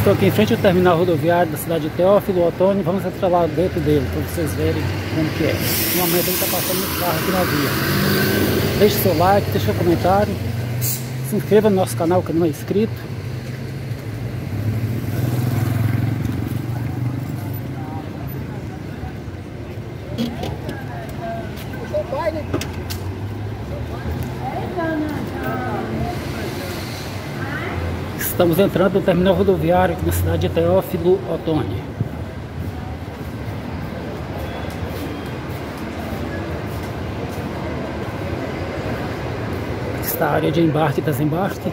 estou aqui em frente ao terminal rodoviário da cidade de Teófilo Otônio. Vamos entrar lá dentro dele para vocês verem como que é. No momento ele está passando muito carro aqui na via. Deixe seu like, deixe seu comentário. Se inscreva no nosso canal que não é inscrito. Estamos entrando no terminal rodoviário na cidade de Teófilo Otoni. Está a área de embarque e desembarque.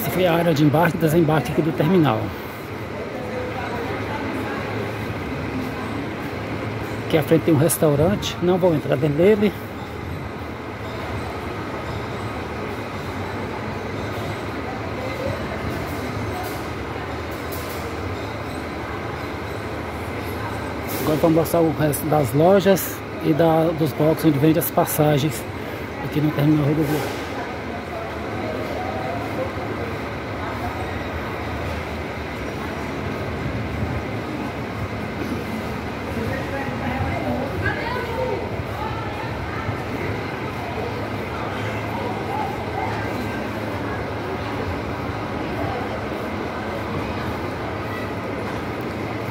Essa foi a área de embarque e desembarque aqui do terminal. Aqui à frente tem um restaurante, não vou entrar dentro dele. Agora vamos mostrar o resto das lojas e da, dos blocos onde vende as passagens aqui no terminal rodoviário.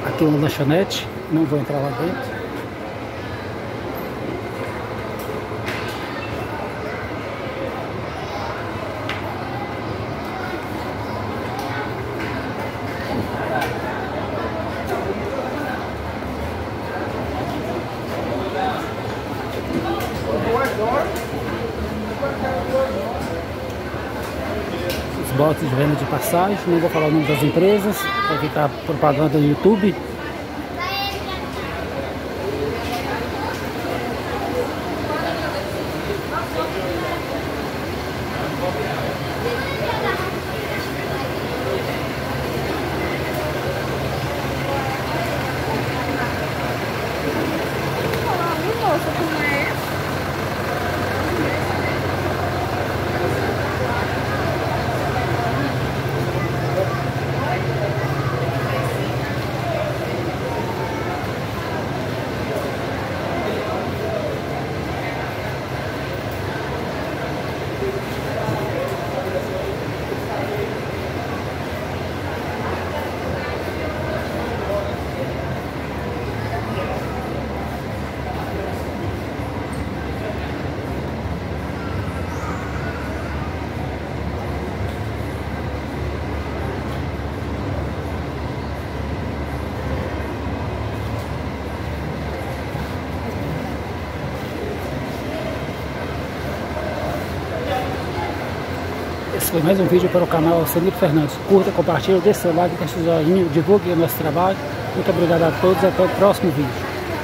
Aqui uma lanchonete, não vou entrar lá dentro. Os botes de venda de passagem, não vou falar o nome das empresas, vai ficar propaganda no YouTube. Esse foi mais um vídeo para o canal Senir Fernandes. Curta, compartilhe, deixe seu like, deixe seu joinha, divulgue o nosso trabalho. Muito obrigado a todos até o próximo vídeo.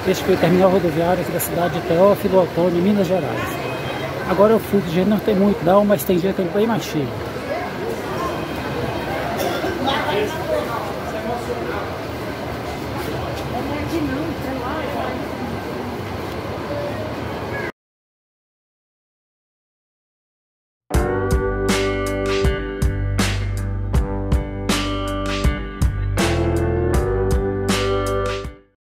Este foi o terminal rodoviário aqui da cidade de Teófilo Otoni, Minas Gerais. Agora o fluxo de gente não tem muito não, mas tem dia que tem bem mais cheio. Não é de não,